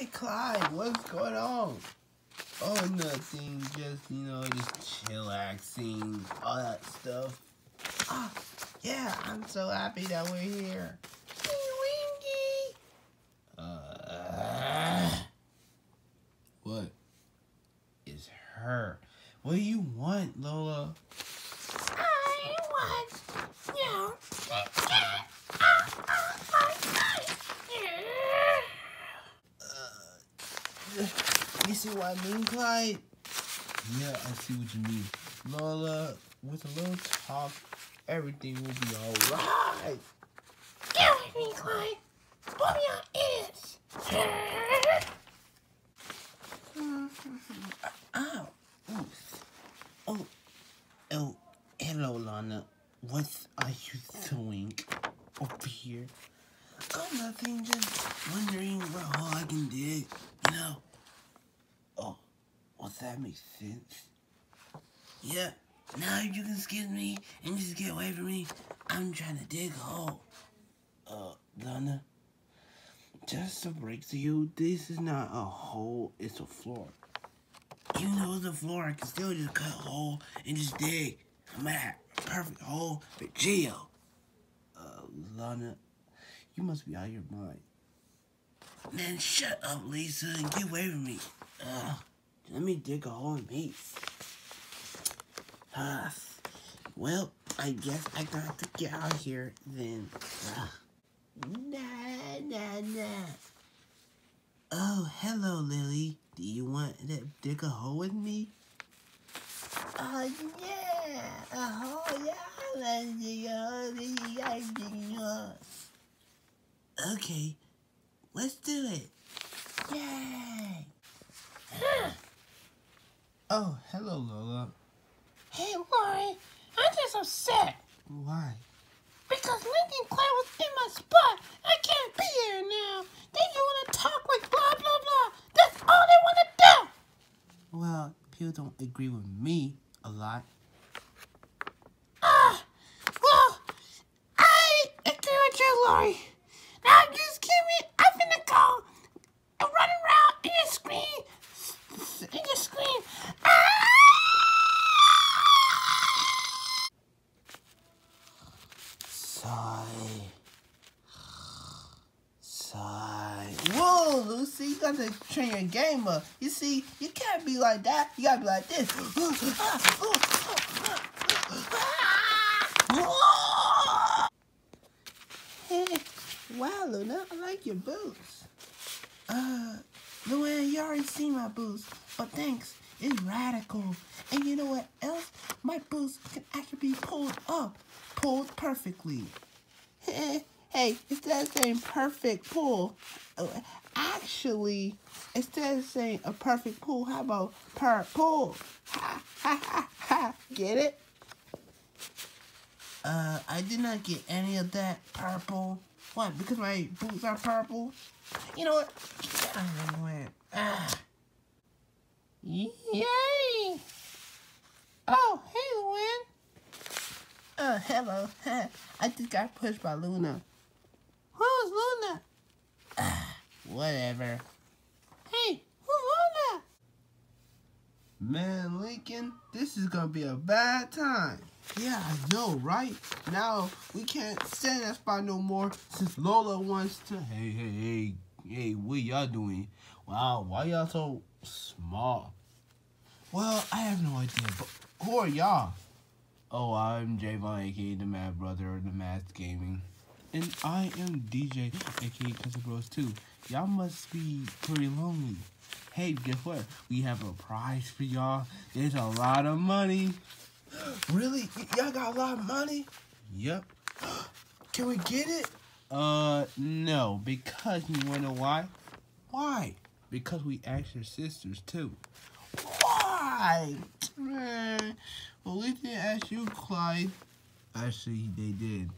Hey, Clyde, what's going on? Oh, nothing. Just, you know, just chillaxing, all that stuff. Ah, yeah, I'm so happy that we're here. Winky! Uh, what is her? What do you want, Lola? I want you to get You see what I mean, Clyde? Yeah, I see what you mean. Lola, with a little talk, everything will be alright. Get with me, Clyde. Put me on ears. Ow. Ooh. Oh. Oh. Hello, Lana. What are you doing over here? Oh, nothing. Just wondering what hole I can dig. You know. Oh. Well, that makes sense. Yeah. Now you can excuse me and just get away from me. I'm trying to dig a hole. Uh, Lana. Just to break to you, this is not a hole, it's a floor. Though it's a floor, I can still just cut a hole and just dig. I'm at a perfect hole for Geo. Uh, Lana, you must be out of your mind. Man, shut up, Lisa, and get away from me. Uh, let me dig a hole in peace. Uh, well, I guess I got to get out of here then. Uh, Nah, nah, nah. Oh, hello, Lily. Do you want to dig a hole with me? Oh, yeah. Oh, yeah. Let's dig a hole. You dig yours. Okay, let's do it. Yay. Oh, hello, Lola. Hey, Lori. I'm just upset. Why? Because Lincoln Clay was in my spot. I can't be here now. They just want to talk like blah, blah, blah. That's all they want to do. Well, people don't agree with me a lot. Ah, well, I agree with you, Lori. Now just give me, I'm finna go and run around and just scream, and just scream. Ah! Sigh. Sigh. Whoa, Lucy, you got to train your game up. You see, you can't be like that. You gotta be like this. wow, Luna, I like your boots. Uh, Luan, you already seen my boots, but thanks. It's radical. And you know what else? My boots can actually be pulled up, pulled perfectly. Hey, instead of saying perfect pull, uh, actually, instead of saying a perfect pull, how about per pull? Ha, ha, ha, ha. Get it? Uh, I did not get any of that purple. What, because my boots are purple? You know what? The way. Ah. Yay! Oh, hey, Luan. Uh, hello. I just got pushed by Luna. Who's Luna? Whatever. Hey, who's Luna? Man, Lincoln, this is gonna be a bad time. Yeah, I know, right? Now we can't stay in that spot no more since Lola wants to. Hey, hey, hey, hey, what y'all doing? Wow, why y'all so small? Well, I have no idea, but who are y'all? Oh, I'm Javon, aka the Mad Brother of the Mad Gaming. And I am DJ, aka Cousin Bros 2. Y'all must be pretty lonely. Hey, guess what? We have a prize for y'all. There's a lot of money. Really? Y'all got a lot of money? Yep. Can we get it? Uh, no, because you wanna know why? Why? Because we asked your sisters too. Why? Man, well, we didn't ask you, Clyde. Actually, they did.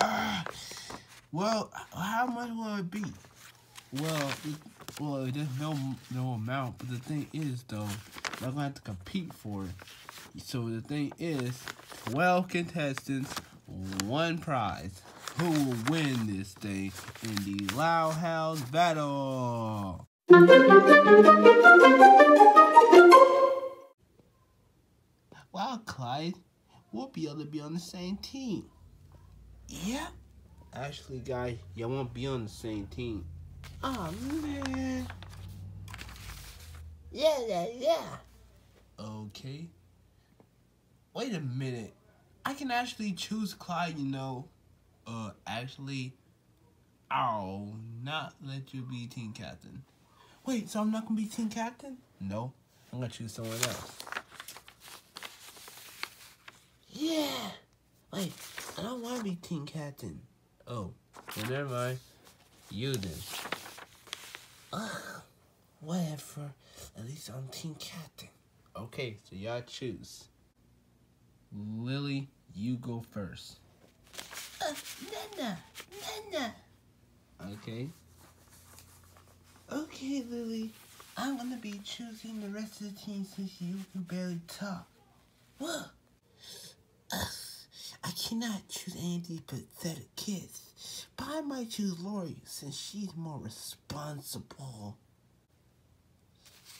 Uh, well, how much will it be? Well, well, there's no no amount, but the thing is, though, I'm gonna have to compete for it. So the thing is, 12 contestants, one prize. Who will win this thing in the Loud House Battle? Wow, Clyde, we'll be able to be on the same team. Yeah. Actually, guy, y'all won't be on the same team. Oh man. Yeah, yeah, yeah. Okay. Wait a minute. I can actually choose Clyde, you know. Uh, actually, I'll not let you be team captain. Wait, so I'm not gonna be team captain? No, I'm gonna choose someone else. Yeah. Wait, I don't want to be team captain. Oh, well, never mind. You then. Ugh. Whatever. At least I'm team captain. Okay, so y'all choose. Lily, you go first. Uh, Nana. Nana. Okay. Okay, Lily. I'm gonna be choosing the rest of the team since you can barely talk. Whoa. Ugh. I cannot choose any of these pathetic kids, but I might choose Lori since she's more responsible.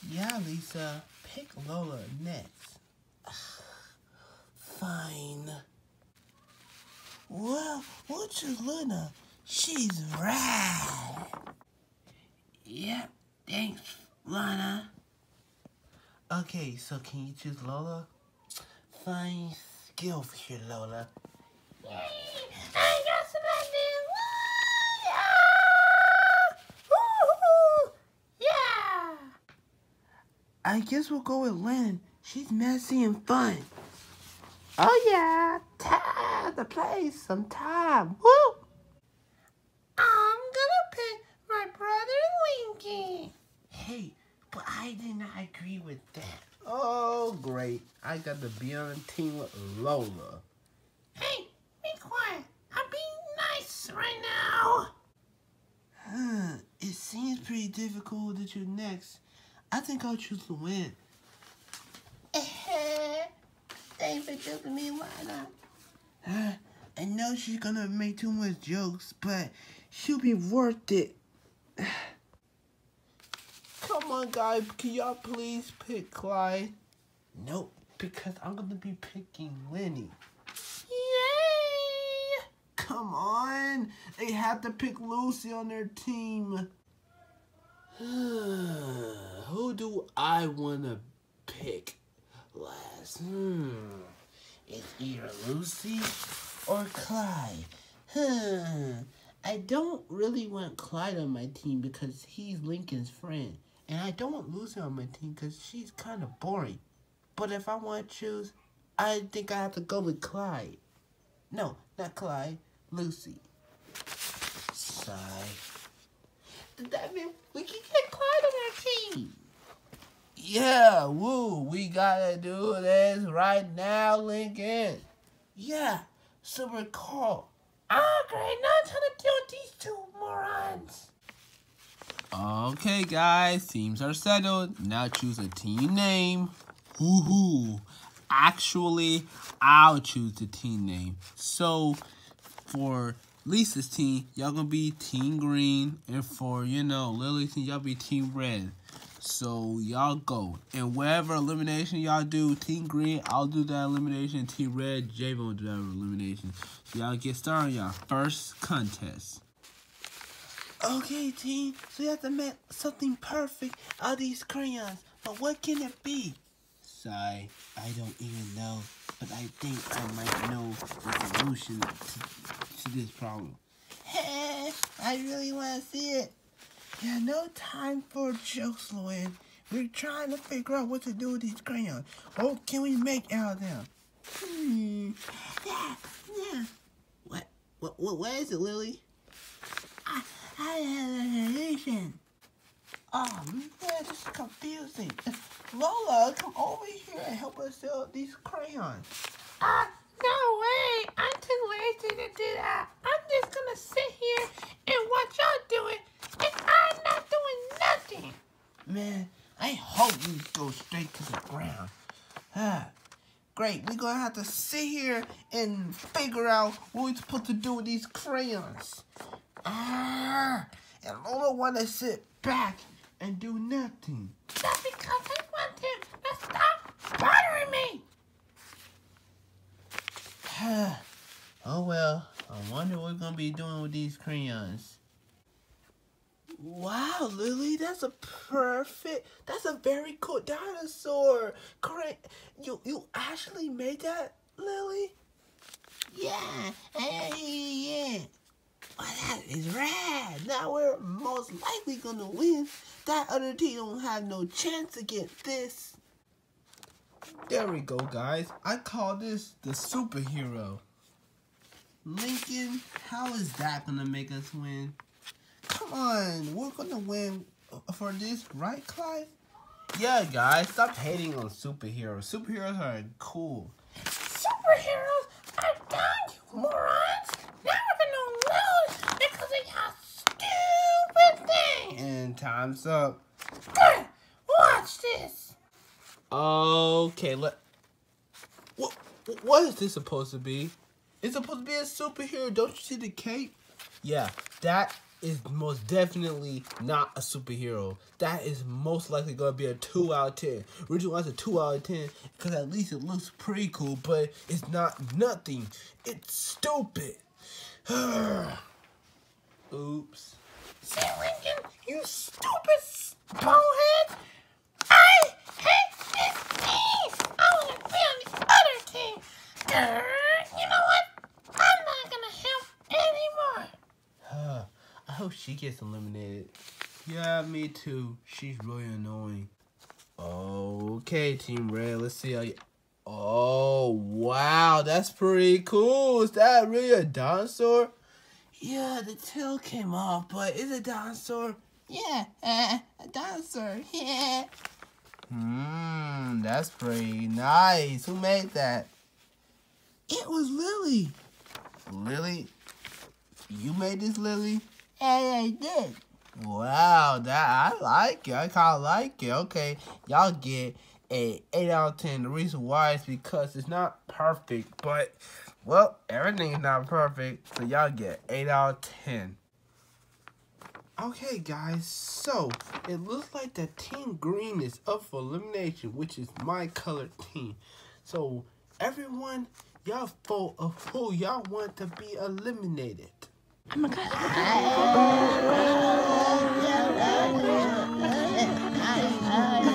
Yeah, Lisa. Pick Lola next. Fine. Well, we'll choose Luna. She's rad. Yep, thanks, Lana. Okay, so can you choose Lola? Fine. Over here, Lola got Yeah! I guess we'll go with Lynn. She's messy and fun. Oh yeah, time to play some time. Woo! I'm gonna pick my brother Lincoln. Hey, but I did not agree with that. Oh, great. I got to be on a team with Lola. Hey, be quiet. I'm being nice right now. Huh, it seems pretty difficult that you're next. I think I'll choose Luan. Thanks for choosing me, Lana. Uh, I know she's gonna make too much jokes, but she'll be worth it. Come on, guys. Can y'all please pick Clyde? Nope, because I'm gonna be picking Leni. Yay! Come on. They have to pick Lucy on their team. Who do I want to pick last? Hmm. It's either Lucy or Clyde. Hmm. I don't really want Clyde on my team because he's Lincoln's friend. And I don't want Lucy on my team because she's kind of boring. But if I want to choose, I think I have to go with Clyde. No, not Clyde. Lucy. Sigh. Does that mean we can get Clyde on our team? Yeah, woo, we gotta do this right now, Lincoln. Yeah, super cool. Oh, great, now I'm trying to deal with these two morons. Okay, guys, teams are settled. Now choose a team name. Woohoo! Actually, I'll choose the team name. So, for Lisa's team, y'all gonna be Team Green, and for you know Lily's team, y'all be Team Red. So y'all go, and whatever elimination y'all do, Team Green, I'll do that elimination. Team Red, J will do that elimination. So y'all get started y'all first contest. Okay, team, so you have to make something perfect out of these crayons. But what can it be? Sigh, I don't even know, but I think I might know the solution to, to this problem. Hey, I really want to see it. Yeah, no time for jokes, Luan. We're trying to figure out what to do with these crayons. What can we make out of them? Hmm. Yeah, yeah. What? What? What? What is it, Lily? I, I have an illusion. Oh man, this is confusing. Lola, come over here and help us sell these crayons. Ah, uh, no way! I'm too lazy to do that. I'm just gonna sit here and watch y'all do it, and I'm not doing nothing. Man, I hope you go straight to the ground. Ah, great. We're gonna have to sit here and figure out what we're supposed to do with these crayons. Ah, and Lola wanna sit back and do nothing? That's because I want him to stop bothering me. oh well, I wonder what we're gonna be doing with these crayons. That's a perfect. That's a very cool dinosaur. Cray, you you actually made that, Lily? Yeah, hey, yeah. Well, that is rad. Now we're most likely gonna win. That other team don't have no chance against this. There we go, guys. I call this the superhero. Lincoln, how is that gonna make us win? Come on, we're gonna win for this, right, Clyde? Yeah, guys, stop hating on superheroes. Superheroes are cool. Superheroes are done, you morons. Now we're gonna lose because of your stupid thing. And time's up. Watch this. Okay, let. What? What is this supposed to be? It's supposed to be a superhero. Don't you see the cape? Yeah, that is most definitely not a superhero. That is most likely gonna be a two out of ten. Reason why it's a two out of ten because at least it looks pretty cool, but it's not nothing. It's stupid. Oops. See, Lincoln, you stupid bonehead. I hate this team. I want to be on the other team. Grr, you know what? I'm not gonna help anymore. I hope she gets eliminated. Yeah, me too. She's really annoying. Okay, Team Red. Let's see how you. Oh wow, that's pretty cool. Is that really a dinosaur? Yeah, the tail came off, but is it a dinosaur? Yeah, uh, a dinosaur. Yeah. Hmm, that's pretty nice. Who made that? It was Lily. Lily, you made this, Lily? Yeah, I did. Wow, that I like it. I kind of like it. Okay, y'all get a 8 out of 10. The reason why is because it's not perfect, but, well, everything is not perfect, so y'all get 8 out of 10. Okay, guys, so it looks like the Team Green is up for elimination, which is my colored team. So, everyone, y'all vote of who y'all want to be eliminated. Oh my god. I,